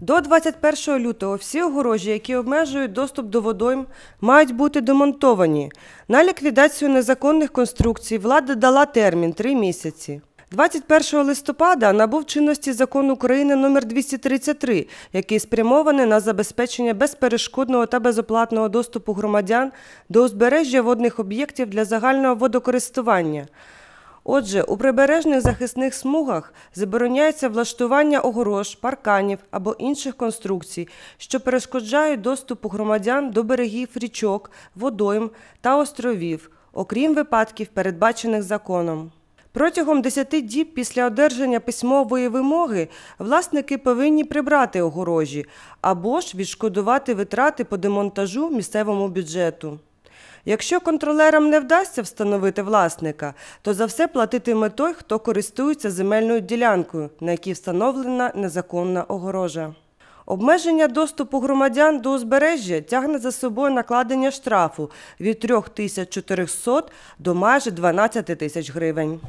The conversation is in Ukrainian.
До 21 лютого всі огорожі, які обмежують доступ до водойм, мають бути демонтовані. На ліквідацію незаконних конструкцій влада дала термін 3 місяці. 21 листопада набув чинності закон України номер 233, який спрямований на забезпечення безперешкодного та безоплатного доступу громадян до узбережжя водних об'єктів для загального водокористування. Отже, у прибережних захисних смугах забороняється влаштування огорож, парканів або інших конструкцій, що перешкоджають доступу громадян до берегів річок, водойм та островів, окрім випадків, передбачених законом. Протягом 10 діб після одержання письмової вимоги власники повинні прибрати огорожі або ж відшкодувати витрати по демонтажу місцевому бюджету. Якщо контролерам не вдасться встановити власника, то за все платитиме той, хто користується земельною ділянкою, на якій встановлена незаконна огорожа. Обмеження доступу громадян до узбережжя тягне за собою накладення штрафу від 3400 до майже 12 тисяч гривень.